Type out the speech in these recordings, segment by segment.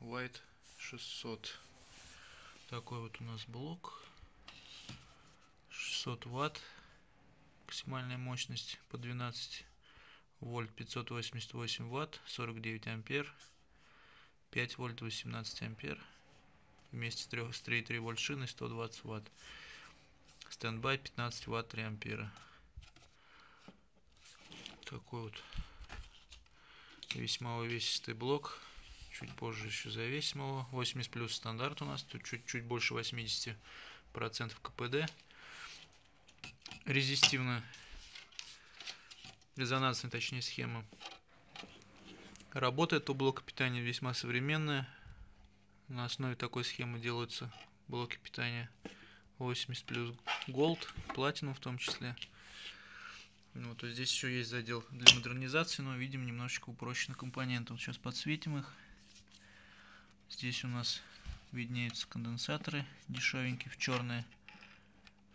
White 600. Такой вот у нас блок. 600 ватт. Максимальная мощность по 12 вольт 588 ватт 49 ампер 5 вольт 18 ампер вместе с 3,3 вольт шиной 120 ватт standby 15 ватт 3 ампера такой вот весьма увесистый блок чуть позже еще завесим его 80 плюс стандарт у нас тут чуть-чуть больше 80 процентов кпд. Резистивно резонансная точнее схема работает у блока питания весьма современная на основе такой схемы делаются блоки питания. 80 плюс gold платину в том числе. Ну, вот здесь еще есть задел для модернизации но видим немножечко упрощенных компонентов сейчас подсветим их здесь у нас виднеются конденсаторы дешевенькие в черные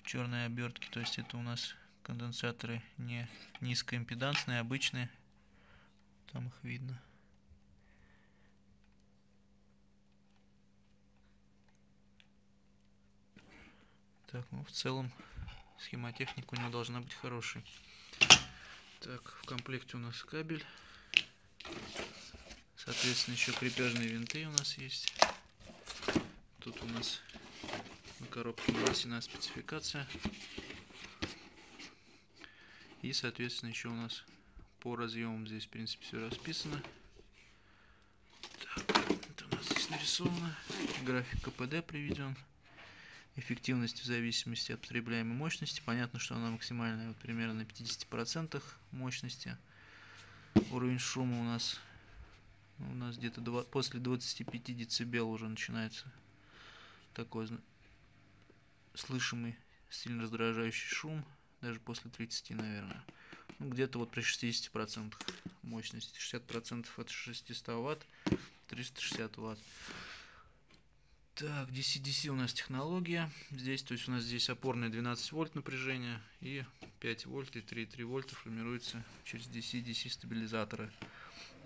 в черной обертке то есть это у нас конденсаторы не низкоимпедансные, обычные. Там их видно. Так, ну в целом схемотехника у него должна быть хорошей. Так, в комплекте у нас кабель. Соответственно, еще крепежные винты у нас есть. Тут у нас на коробке нанесена спецификация. И, соответственно, еще у нас по разъемам здесь, в принципе, все расписано. Так, это у нас здесь нарисовано. График КПД приведен. Эффективность в зависимости от потребляемой мощности. Понятно, что она максимальная вот примерно на 50% мощности. Уровень шума у нас у нас где-то после 25 дБ уже начинается такой слышимый сильно раздражающий шум даже после 30, наверное. Ну, где-то вот при 60% мощности. 60% от 600 ватт, 360 ватт. Так, DC-DC у нас технология. Здесь, то есть у нас здесь опорное 12 вольт напряжение и 5 вольт и 3,3 вольта формируется через DC-DC стабилизаторы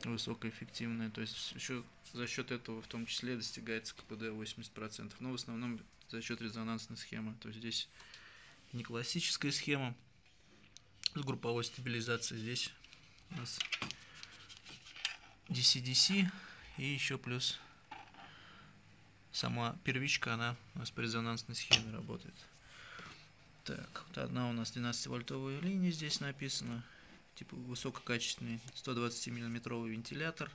высокоэффективные. То есть еще за счет этого в том числе достигается КПД 80%. Но в основном за счет резонансной схемы. То есть здесь не классическая схема с групповой стабилизацией. Здесь у нас DC-DC и еще плюс сама первичка, она у нас по резонансной схеме работает. Так, вот одна у нас 12 вольтовая линия здесь написано. Типа высококачественный 120 миллиметровый вентилятор.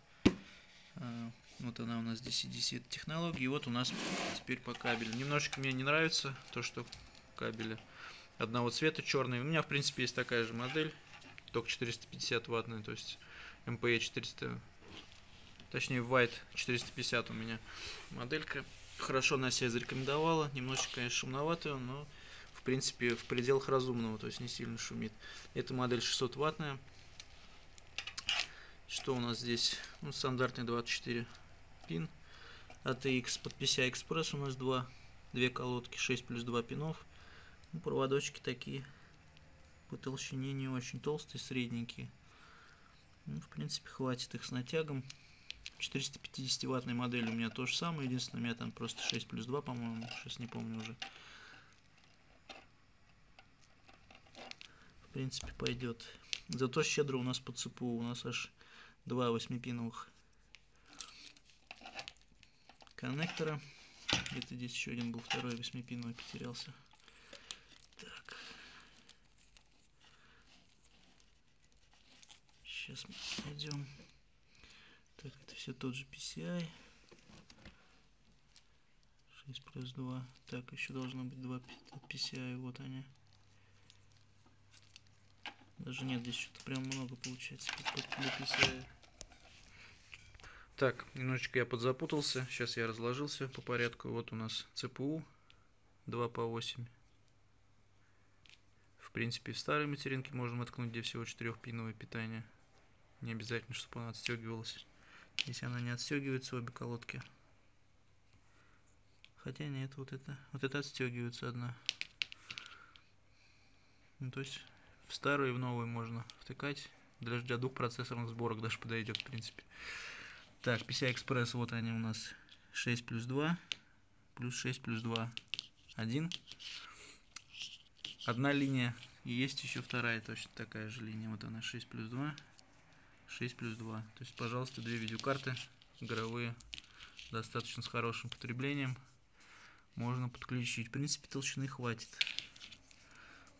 А, вот она у нас DC-DC технология. И вот у нас теперь по кабелю. Немножечко мне не нравится то, что кабели одного цвета черный. У меня, в принципе, есть такая же модель, только 450 ваттная, то есть MPE 400, точнее White 450 у меня моделька. Хорошо на себя зарекомендовала, немножечко, конечно, шумноватая, но в принципе в пределах разумного, то есть не сильно шумит. Эта модель 600 ваттная. Что у нас здесь? Ну, стандартный 24 пин. ATX под PCI Express у нас два, две колодки, 6 плюс 2 пинов. Ну, проводочки такие по толщине не очень толстые, средненькие. Ну, в принципе, хватит их с натягом. 450 ваттной модели у меня то же самое. Единственное, у меня там просто 6 плюс 2, по-моему. Сейчас не помню уже. В принципе, пойдет. Зато щедро у нас по ЦПУ. У нас аж два восьмипиновых коннектора. Где-то здесь еще один был, второй восьмипиновый потерялся. Так. Сейчас мы найдем. Все тот же PCI. 6 плюс 2. Так, еще должно быть 2 PCI. Вот они. Даже нет, здесь что-то прям много получается для PCI. Так, немножечко я подзапутался. Сейчас я разложился по порядку. Вот у нас CPU 2 по 8 принципе, в старой материнке можем воткнуть, где всего 4-пиновое питание. Не обязательно, чтобы она отстегивалась. Если она не отстегивается, обе колодки. Хотя нет, вот это, вот это отстегивается одна. Ну, то есть в старую и в новую можно втыкать. Для, для двух процессорных сборок даже подойдет, в принципе. Так, PCI Express, вот они у нас 6 плюс 2, плюс 6 плюс 2, 1. Одна линия, и есть еще вторая точно такая же линия. Вот она 6 плюс 2, 6 плюс 2. То есть, пожалуйста, две видеокарты игровые, достаточно с хорошим потреблением. Можно подключить. В принципе, толщины хватит.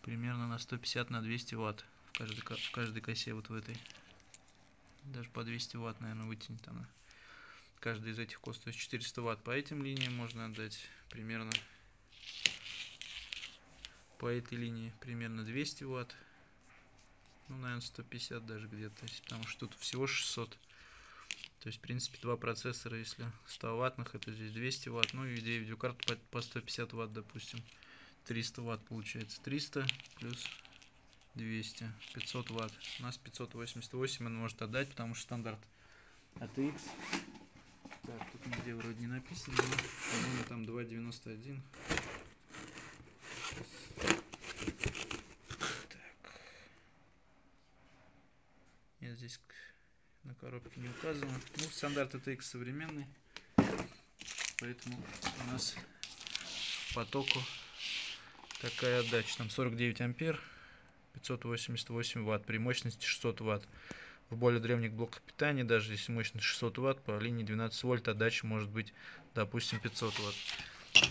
Примерно на 150 на 200 ватт в каждой, в каждой косе вот в этой. Даже по 200 ватт, наверное, вытянет она. Каждый из этих кос, то есть 400 ватт по этим линиям можно отдать примерно по этой линии примерно 200 ватт ну наверное 150 даже где-то потому что тут всего 600 то есть в принципе два процессора если 100 ваттных это здесь 200 ватт ну и идея видеокарты по 150 ватт допустим. 300 ватт получается. 300 плюс 200 500 ватт. У нас 588 он может отдать потому что стандарт ATX так тут нигде вроде не написано но по-моему там 291 Нет, здесь на коробке не указано. Ну, стандарт ATX современный. Поэтому у нас потоку такая отдача. Там 49 ампер, 588 ватт при мощности 600 ватт. В более древних блоках питания, даже если мощность 600 ватт, по линии 12 вольт отдача может быть, допустим, 500 ватт.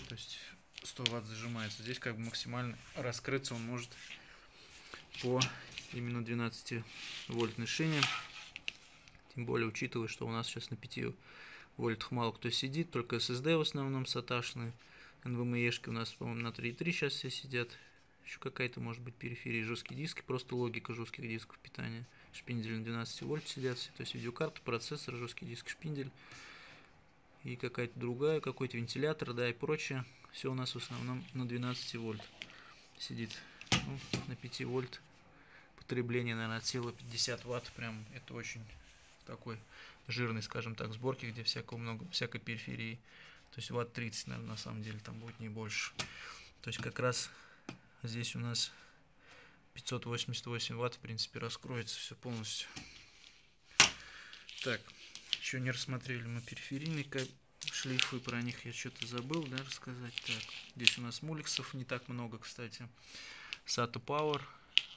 То есть 100 ватт зажимается. Здесь как бы максимально раскрыться он может по именно 12 вольтной шине. Тем более, учитывая, что у нас сейчас на 5 вольтах мало кто сидит, только SSD в основном саташные. NVMe-шки у нас, по-моему, на 3.3 сейчас все сидят. Еще какая-то, может быть, периферия, жесткие диски, просто логика жестких дисков питания. Шпиндель на 12 вольт сидят все, то есть видеокарта, процессор, жесткий диск, шпиндель. И какая-то другая, какой-то вентилятор, да, и прочее. Все у нас в основном на 12 вольт сидит. Ну, на 5 вольт потребление, наверное, от силы 50 ватт. Прям это очень такой жирный, скажем так, сборки, где всякого много, всякой периферии. То есть ватт 30, наверное, на самом деле там будет не больше. То есть как раз здесь у нас 588 ватт, в принципе, раскроется все полностью. Так, еще не рассмотрели мы периферийные шлейфы, про них я что-то забыл, да, рассказать. Так, здесь у нас муликсов не так много, кстати. SATA Power,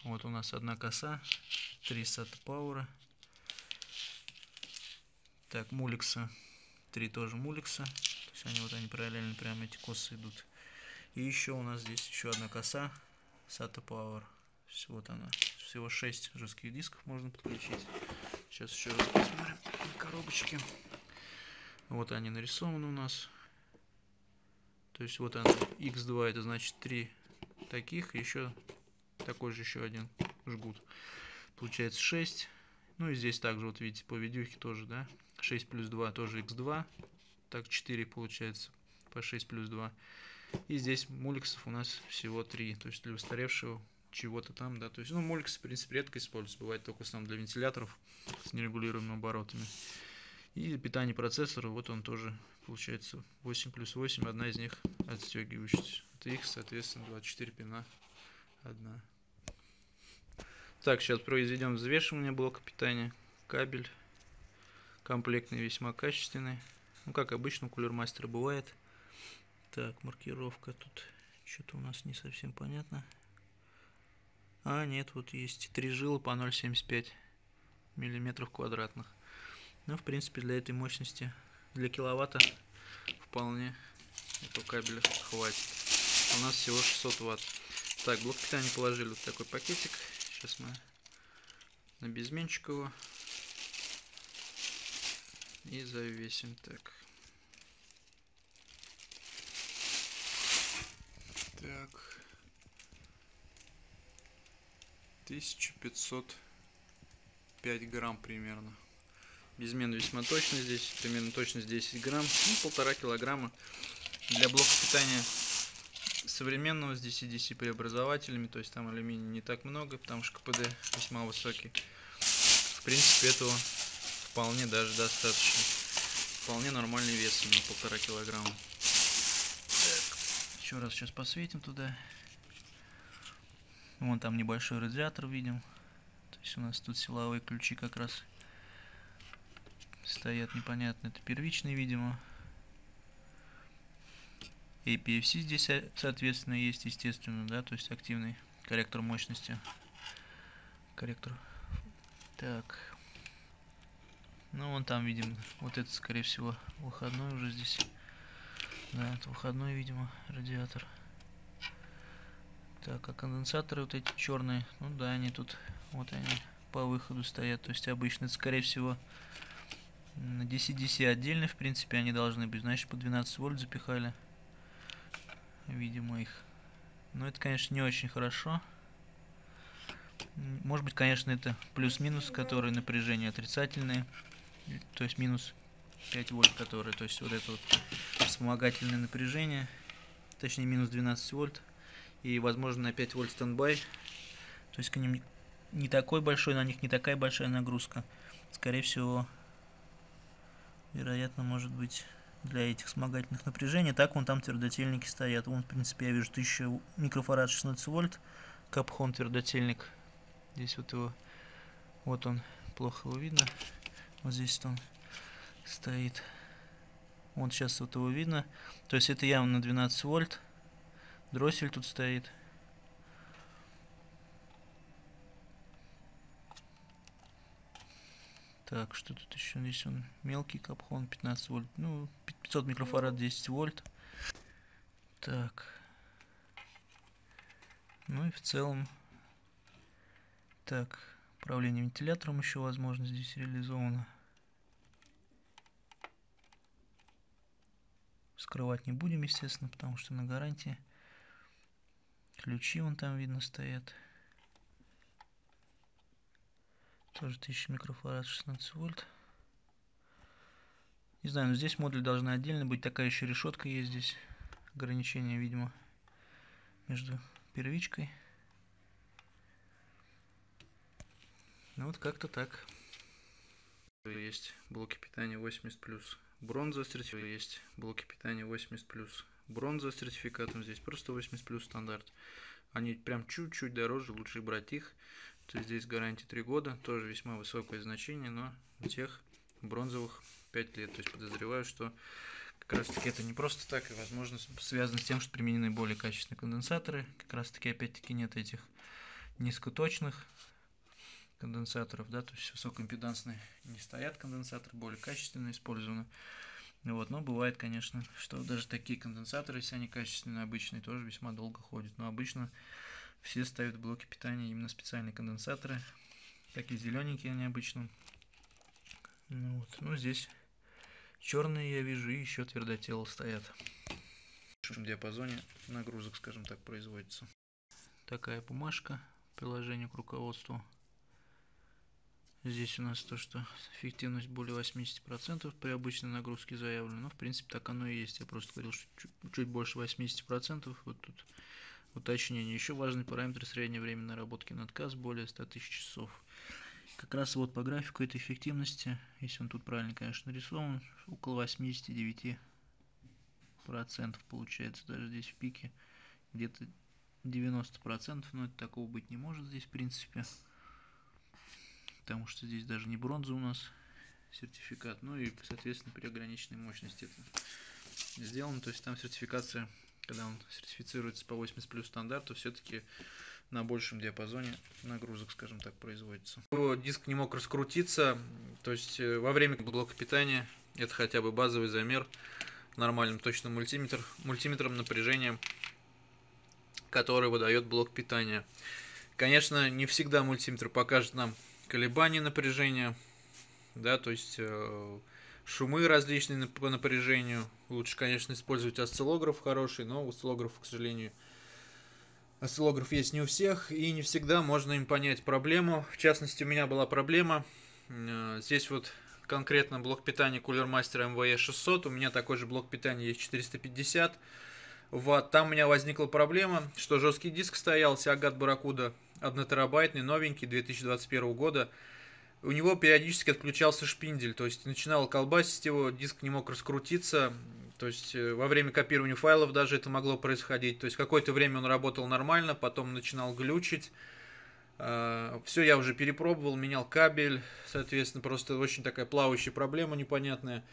вот у нас одна коса, три SATA Power. Так, муликса, три тоже муликса. То есть они вот они параллельно прямо эти косы идут. И еще у нас здесь еще одна коса SATA Power. Вот она. Всего 6 жестких дисков можно подключить. Сейчас еще раз посмотрим на коробочке. Вот они нарисованы у нас. То есть вот она X2, это значит 3 таких, еще такой же еще один жгут. Получается 6. Ну и здесь также, вот видите, по видюхе тоже, да, 6 плюс 2 тоже x2. Так 4 получается по 6 плюс 2. И здесь муликсов у нас всего 3. То есть для устаревшего чего-то там, да. То есть, ну, муликсы, в принципе, редко используются. Бывает только в основном для вентиляторов с нерегулируемыми оборотами. И питание процессора, вот он тоже получается 8 плюс 8, одна из них отстегивающаяся. Это их, соответственно, 24 пина, одна. Так, сейчас произведем взвешивание блока питания. Кабель комплектный, весьма качественный. Ну, как обычно у кулермастера бывает. Так, маркировка тут что-то у нас не совсем понятно. А, нет, вот есть три жила по 0,75 миллиметров квадратных. Ну, в принципе, для этой мощности, для киловатта вполне этого кабеля хватит. У нас всего 600 ватт. Так, блок питания положили вот такой пакетик. Сейчас мы на безменчик его и завесим так. Так. 1505 грамм примерно. Безмен весьма точно здесь, примерно точность 10 грамм, ну, полтора килограмма. Для блока питания современного с DC-DC преобразователями, то есть там алюминия не так много, потому что КПД весьма высокий. В принципе, этого вполне даже достаточно. Вполне нормальный вес у него, полтора килограмма. Так, еще раз сейчас посветим туда. Вон там небольшой радиатор видим. То есть у нас тут силовые ключи как раз стоят непонятно. Это первичные, видимо. APFC здесь, соответственно, есть, естественно, да, то есть активный корректор мощности. Корректор. Так. Ну, вон там, видим, вот это, скорее всего, выходной уже здесь. Да, это выходной, видимо, радиатор. Так, а конденсаторы вот эти черные, ну да, они тут, вот они по выходу стоят. То есть обычно это, скорее всего, на DC-DC отдельно, в принципе, они должны быть. Значит, по 12 вольт запихали. Видимо, их. Но это, конечно, не очень хорошо. Может быть, конечно, это плюс-минус, которые напряжение отрицательные. То есть минус 5 вольт, которые, то есть вот это вот вспомогательное напряжение. Точнее, минус 12 вольт. И, возможно, на 5 вольт стендбай. То есть к ним не такой большой, на них не такая большая нагрузка. Скорее всего, вероятно, может быть для этих вспомогательных напряжений. Так, вон там твердотельники стоят. Вон, в принципе, я вижу 1000 микрофарад 16 вольт. Капхон твердотельник. Здесь вот его, вот он, плохо его видно. Вот здесь он стоит. Вот сейчас вот его видно. То есть это явно на 12 вольт. Дроссель тут стоит. Так, что тут еще? Здесь он мелкий капхон, 15 вольт. Ну, 500 микрофарад, 10 вольт. Так. Ну и в целом. Так, управление вентилятором еще возможно здесь реализовано. Скрывать не будем, естественно, потому что на гарантии. Ключи вон там видно стоят. Тоже 1000 микрофарад 16 вольт. Не знаю, но здесь модуль должна отдельно быть. Такая еще решетка есть здесь. Ограничение, видимо, между первичкой. Ну вот как-то так. Есть блоки питания 80 плюс бронза сертификат. Есть блоки питания 80 плюс бронза с сертификатом. Здесь просто 80 плюс стандарт. Они прям чуть-чуть дороже, лучше брать их. То есть здесь гарантия 3 года, тоже весьма высокое значение, но у тех бронзовых 5 лет. То есть подозреваю, что как раз таки это не просто так, и возможно связано с тем, что применены более качественные конденсаторы. Как раз таки опять-таки нет этих низкоточных конденсаторов, да, то есть высокоимпедансные не стоят конденсаторы, более качественно использованы. Вот, но бывает, конечно, что даже такие конденсаторы, если они качественные, обычные, тоже весьма долго ходят. Но обычно все ставят блоки питания именно специальные конденсаторы. Такие зелененькие они обычно. Ну, вот. ну здесь черные я вижу и еще твердотело стоят. В большом диапазоне нагрузок, скажем так, производится. Такая бумажка, приложение к руководству. Здесь у нас то, что эффективность более 80% при обычной нагрузке заявлена. Но, в принципе, так оно и есть. Я просто говорил, что чуть, чуть больше 80%. Вот тут Уточнение. Еще важный параметр среднее время наработки на отказ более 100 тысяч часов. Как раз вот по графику этой эффективности, если он тут правильно, конечно, нарисован, около 89% получается даже здесь в пике. Где-то 90%, но это такого быть не может здесь в принципе. Потому что здесь даже не бронза у нас сертификат. Ну и, соответственно, при ограниченной мощности это сделано. То есть там сертификация когда он сертифицируется по 80 плюс стандарту, все-таки на большем диапазоне нагрузок, скажем так, производится. Диск не мог раскрутиться, то есть э, во время блока питания, это хотя бы базовый замер, нормальным точным мультиметр, мультиметром напряжения, который выдает блок питания. Конечно, не всегда мультиметр покажет нам колебания напряжения, да, то есть э, шумы различные по напряжению. Лучше, конечно, использовать осциллограф хороший, но осциллограф, к сожалению, осциллограф есть не у всех, и не всегда можно им понять проблему. В частности, у меня была проблема. Э, здесь вот конкретно блок питания Cooler Master MVE 600, у меня такой же блок питания есть 450 Ватт. Там у меня возникла проблема, что жесткий диск стоял, Seagate Barracuda 1 терабайтный, новенький, 2021 года у него периодически отключался шпиндель, то есть начинал колбасить его, диск не мог раскрутиться, то есть э, во время копирования файлов даже это могло происходить. То есть какое-то время он работал нормально, потом начинал глючить. А, Все я уже перепробовал, менял кабель, соответственно, просто очень такая плавающая проблема непонятная.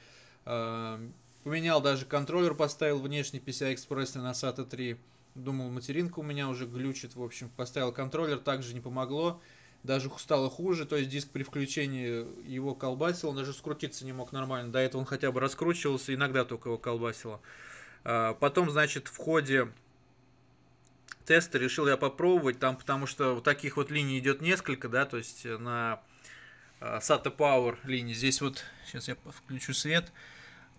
А, поменял даже контроллер, поставил внешний PCI-Express на SATA 3. Думал, материнка у меня уже глючит, в общем, поставил контроллер, также не помогло. Даже стало хуже, то есть диск при включении его колбасил, он даже скрутиться не мог нормально. До этого он хотя бы раскручивался, иногда только его колбасило. А, потом, значит, в ходе тесты решил я попробовать, там, потому что вот таких вот линий идет несколько, да, то есть на э, SATA Power линии. Здесь вот, сейчас я включу свет,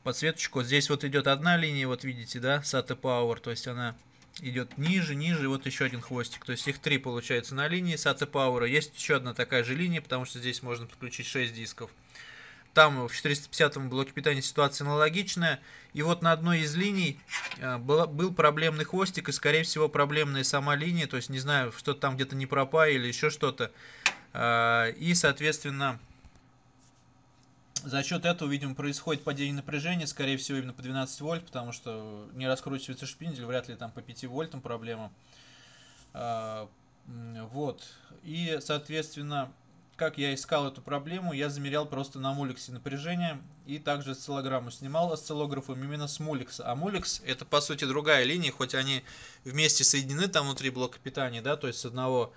подсветочку. Здесь вот идет одна линия, вот видите, да, SATA Power, то есть она идет ниже, ниже, и вот еще один хвостик. То есть их три получается на линии SATA Power. Есть еще одна такая же линия, потому что здесь можно подключить 6 дисков. Там в 450 блоке питания ситуация аналогичная. И вот на одной из линий э, был проблемный хвостик и, скорее всего, проблемная сама линия. То есть, не знаю, что-то там где-то не пропай или еще что-то. Э, и, соответственно, за счет этого, видимо, происходит падение напряжения, скорее всего, именно по 12 вольт, потому что не раскручивается шпиндель, вряд ли там по 5 вольтам проблема. Э, вот. И, соответственно, как я искал эту проблему, я замерял просто на муликсе напряжение и также осциллограмму снимал осциллографом именно с муликса. А муликс это по сути другая линия, хоть они вместе соединены там внутри блока питания, да, то есть с одного,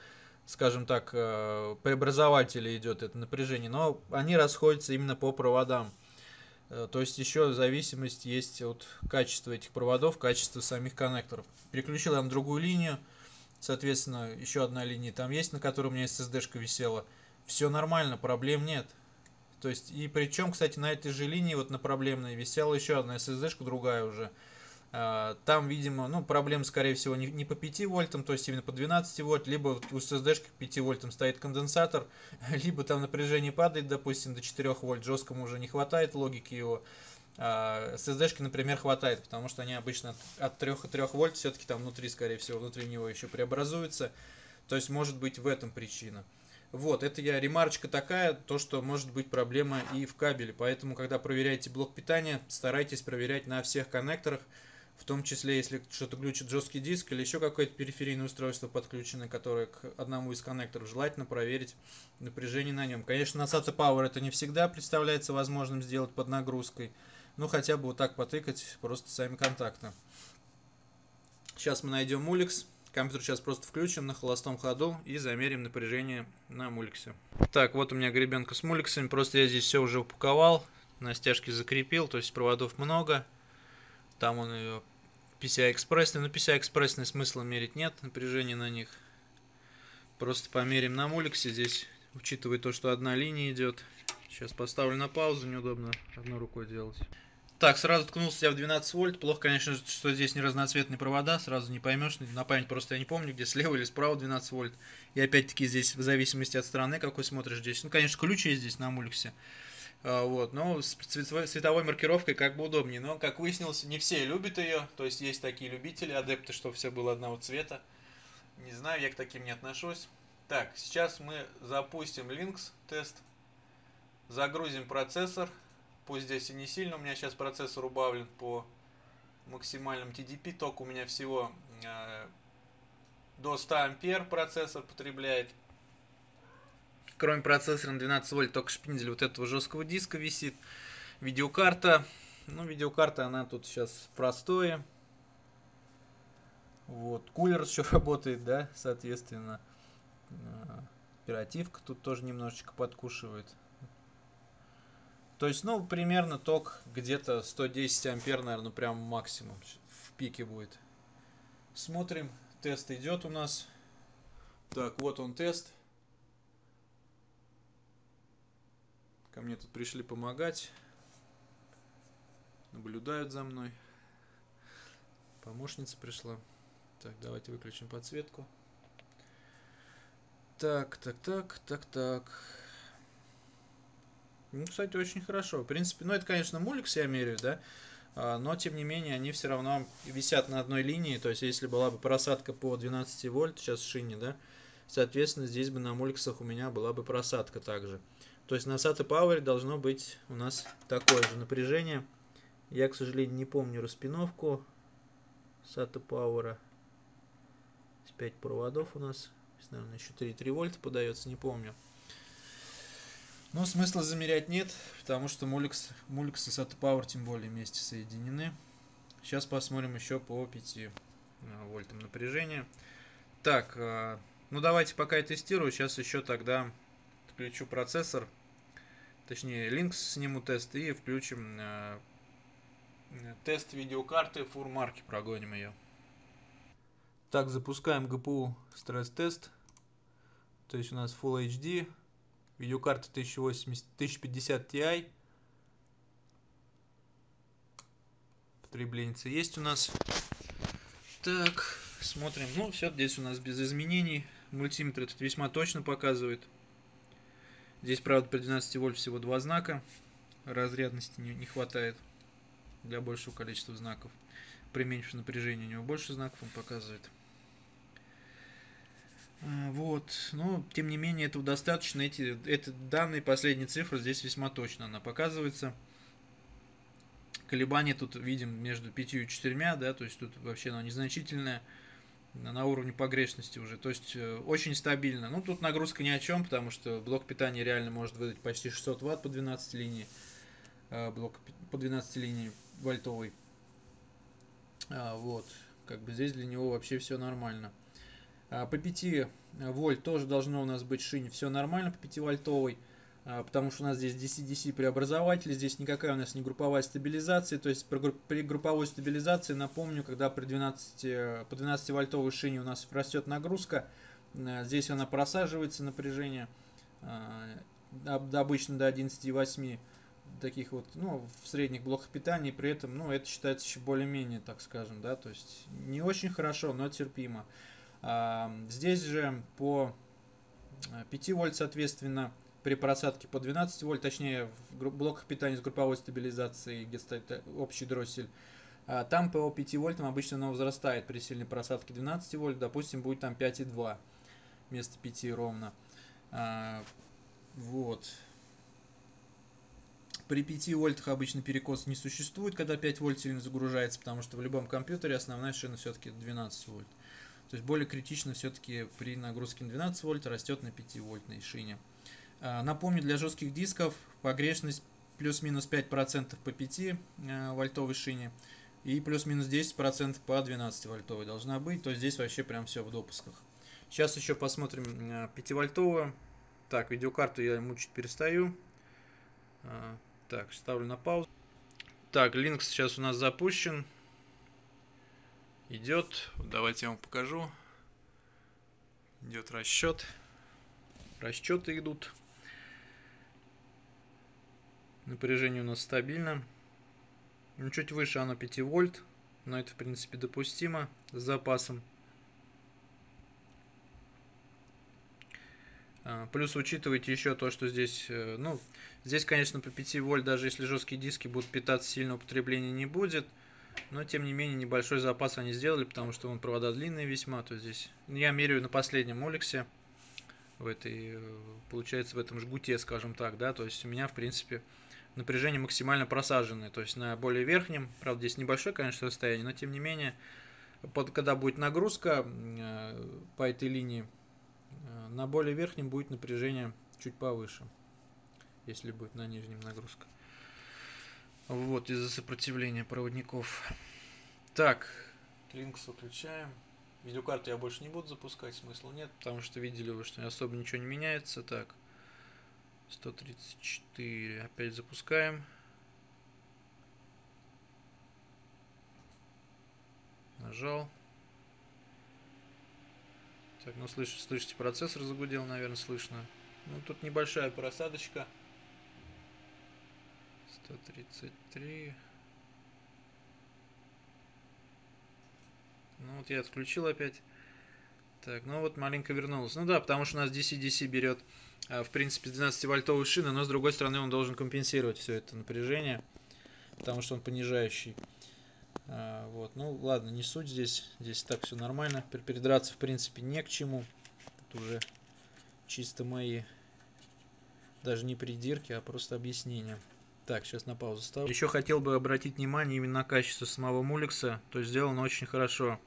скажем так, э, преобразователя идет это напряжение, но они расходятся именно по проводам. Э, то есть еще зависимость есть от качества этих проводов, качества самих коннекторов. Переключил я на другую линию, соответственно, еще одна линия там есть, на которой у меня SSD-шка висела все нормально, проблем нет. То есть, и причем, кстати, на этой же линии, вот на проблемной, висела еще одна SSD-шка, другая уже. А, там, видимо, ну, проблем, скорее всего, не, не по 5 вольтам, то есть именно по 12 вольт, либо у SSD-шки 5 вольтам стоит конденсатор, либо там напряжение падает, допустим, до 4 вольт, жесткому уже не хватает логики его. А SSD-шки, например, хватает, потому что они обычно от 3 3 вольт все-таки там внутри, скорее всего, внутри него еще преобразуются. То есть, может быть, в этом причина. Вот, это я ремарочка такая, то, что может быть проблема и в кабеле. Поэтому, когда проверяете блок питания, старайтесь проверять на всех коннекторах, в том числе, если что-то глючит жесткий диск или еще какое-то периферийное устройство подключено, которое к одному из коннекторов, желательно проверить напряжение на нем. Конечно, на SATA Power это не всегда представляется возможным сделать под нагрузкой, но хотя бы вот так потыкать просто сами контакты. Сейчас мы найдем Уликс. Компьютер сейчас просто включим на холостом ходу и замерим напряжение на муликсе. Так, вот у меня гребенка с муликсами. Просто я здесь все уже упаковал, на стяжке закрепил, то есть проводов много. Там он ее PCI экспрессный, но PCI экспрессный смысла мерить нет, напряжения на них. Просто померим на муликсе здесь, учитывая то, что одна линия идет. Сейчас поставлю на паузу, неудобно одной рукой делать. Так, сразу ткнулся я в 12 вольт. Плохо, конечно, что здесь не разноцветные провода. Сразу не поймешь. На память просто я не помню, где слева или справа 12 вольт. И опять-таки здесь в зависимости от стороны, какой смотришь здесь. Ну, конечно, ключ есть здесь на муликсе. А, вот, но с цветовой, маркировкой как бы удобнее. Но, как выяснилось, не все любят ее. То есть есть такие любители, адепты, что все было одного цвета. Не знаю, я к таким не отношусь. Так, сейчас мы запустим Lynx тест. Загрузим процессор. Пусть здесь и не сильно, у меня сейчас процессор убавлен по максимальным TDP, ток у меня всего э, до 100 ампер процессор потребляет. Кроме процессора на 12 вольт, только шпиндель вот этого жесткого диска висит. Видеокарта, ну видеокарта она тут сейчас простое. Вот, кулер еще работает, да, соответственно. Э, оперативка тут тоже немножечко подкушивает. То есть, ну, примерно ток где-то 110 ампер, наверное, прям максимум в пике будет. Смотрим, тест идет у нас. Так, вот он тест. Ко мне тут пришли помогать. Наблюдают за мной. Помощница пришла. Так, давайте выключим подсветку. Так, так, так, так, так. Ну, кстати, очень хорошо. В принципе, ну это, конечно, муликс я меряю, да, а, но, тем не менее, они все равно висят на одной линии. То есть, если была бы просадка по 12 вольт, сейчас в шине, да, соответственно, здесь бы на муликсах у меня была бы просадка также. То есть, на SATA Power должно быть у нас такое же напряжение. Я, к сожалению, не помню распиновку SATA Power. 5 проводов у нас. наверное, еще 3,3 вольта подается, не помню. Но смысла замерять нет, потому что Mulix, Mulix и SATA Power тем более вместе соединены. Сейчас посмотрим еще по 5 э, вольтам напряжения. Так, э, ну давайте пока я тестирую. Сейчас еще тогда включу процессор. Точнее, Linux сниму тест и включим э, тест видеокарты фурмарки. Прогоним ее. Так, запускаем GPU стресс-тест. То есть у нас Full HD. Видеокарта 1080, 1050 Ti. Потребление есть у нас. Так, смотрим. Ну, все здесь у нас без изменений. Мультиметр этот весьма точно показывает. Здесь, правда, при 12 вольт всего два знака. Разрядности не, не хватает для большего количества знаков. При меньшем напряжении у него больше знаков он показывает. А, вот, но тем не менее этого достаточно. Эти, эти данные, последние цифры здесь весьма точно она показывается. Колебания тут видим между 5 и 4, да, то есть тут вообще оно незначительное на уровне погрешности уже. То есть э, очень стабильно. Ну, тут нагрузка ни о чем, потому что блок питания реально может выдать почти 600 ватт по 12 линии. Э, блок по 12 линии вольтовый. А, вот. Как бы здесь для него вообще все нормально. А, по 5 вольт тоже должно у нас быть шине все нормально по 5 вольтовой. А, потому что у нас здесь DC-DC преобразователь, здесь никакая у нас не групповая стабилизация, то есть при групповой стабилизации, напомню, когда при 12, по 12 вольтовой шине у нас растет нагрузка, а, здесь она просаживается напряжение, а, обычно до 11,8 таких вот, ну, в средних блоках питания, при этом, ну, это считается еще более-менее, так скажем, да, то есть не очень хорошо, но терпимо. Здесь же по 5 вольт, соответственно, при просадке по 12 вольт, точнее в блоках питания с групповой стабилизацией, где стоит э, общий дроссель, а, там по 5 вольтам обычно оно возрастает при сильной просадке 12 вольт, допустим, будет там 5,2 вместо 5 ровно. А, вот. При 5 вольтах обычно перекос не существует, когда 5 вольт сильно загружается, потому что в любом компьютере основная шина все-таки 12 вольт. То есть более критично все-таки при нагрузке на 12 вольт растет на 5 вольтной шине. А, напомню, для жестких дисков погрешность плюс-минус 5% по 5 э, вольтовой шине и плюс-минус 10% по 12 вольтовой должна быть. То здесь вообще прям все в допусках. Сейчас еще посмотрим 5 вольтовую. Так, видеокарту я мучить перестаю. А, так, ставлю на паузу. Так, Linux сейчас у нас запущен. Идет. Давайте я вам покажу. Идет расчет. Расчеты идут. Напряжение у нас стабильно. Ну, чуть выше оно 5 вольт, но это в принципе допустимо с запасом. А, плюс учитывайте еще то, что здесь, э, ну, здесь, конечно, по 5 вольт, даже если жесткие диски будут питаться, сильного употребления не будет. Но, тем не менее, небольшой запас они сделали, потому что он провода длинные весьма. То здесь, я меряю на последнем Оликсе, в этой, э, получается, в этом жгуте, скажем так, да. То есть у меня, в принципе, напряжение максимально просаженное, то есть на более верхнем, правда здесь небольшое, конечно, расстояние, но тем не менее, под, когда будет нагрузка э, по этой линии, э, на более верхнем будет напряжение чуть повыше, если будет на нижнем нагрузка. Вот, из-за сопротивления проводников. Так, Linux выключаем. Видеокарту я больше не буду запускать, смысла нет, потому что видели вы, что особо ничего не меняется. Так, 134. Опять запускаем. Нажал. Так, ну слышите, слышите, процессор загудел, наверное, слышно. Ну, тут небольшая просадочка. 133. Ну вот я отключил опять. Так, ну вот маленько вернулось. Ну да, потому что у нас DC-DC берет, а, в принципе, 12-вольтовую шину, но с другой стороны он должен компенсировать все это напряжение, потому что он понижающий. А, вот, ну ладно, не суть здесь. Здесь так все нормально. Передраться, в принципе, не к чему. Тут уже чисто мои, даже не придирки, а просто объяснения. Так, сейчас на паузу ставлю. Еще хотел бы обратить внимание именно на качество самого муликса. То есть сделано очень хорошо.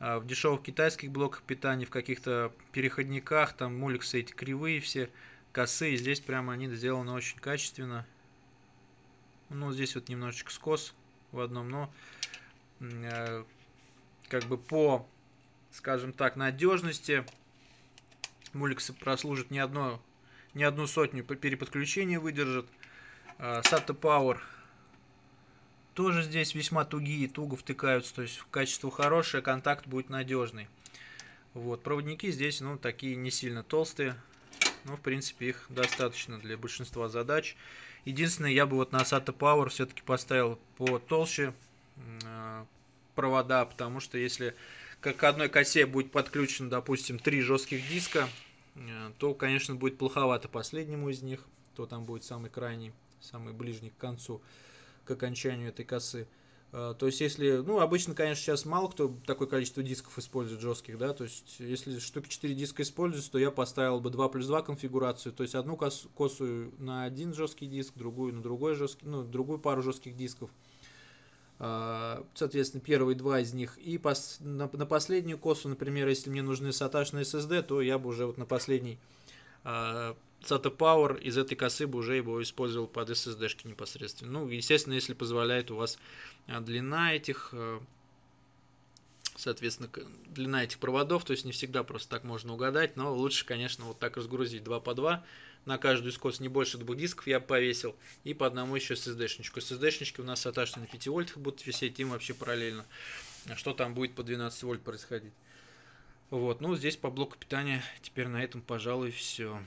А в дешевых китайских блоках питания, в каких-то переходниках, там муликсы эти кривые все, косые, здесь прямо они сделаны очень качественно. Ну, здесь вот немножечко скос в одном, но э, как бы по, скажем так, надежности муликсы прослужат не одно не одну сотню переподключения выдержат. SATA Power тоже здесь весьма тугие, туго втыкаются, то есть качество хорошее, контакт будет надежный. Вот, проводники здесь, ну, такие не сильно толстые, но, в принципе, их достаточно для большинства задач. Единственное, я бы вот на SATA Power все-таки поставил потолще э, провода, потому что если к одной косе будет подключено, допустим, три жестких диска, э, то, конечно, будет плоховато последнему из них, то там будет самый крайний, самый ближний к концу к окончанию этой косы. А, то есть, если, ну, обычно, конечно, сейчас мало кто такое количество дисков использует жестких, да, то есть, если штуки 4 диска используются, то я поставил бы 2 плюс 2 конфигурацию, то есть, одну косу, косу на один жесткий диск, другую на другой жесткий, ну, другую пару жестких дисков, а, соответственно, первые два из них, и пос, на, на последнюю косу, например, если мне нужны SATA на SSD, то я бы уже вот на последний а, SATA Power из этой косы бы уже его использовал под SSD-шки непосредственно. Ну, естественно, если позволяет у вас а, длина этих, э, соответственно, длина этих проводов, то есть не всегда просто так можно угадать, но лучше, конечно, вот так разгрузить 2 по 2 на каждую из кос не больше двух дисков я повесил, и по одному еще SSD-шничку. SSD-шнички у нас SATA на 5 вольтах будут висеть, им вообще параллельно. Что там будет по 12 вольт происходить. Вот, ну здесь по блоку питания теперь на этом, пожалуй, все.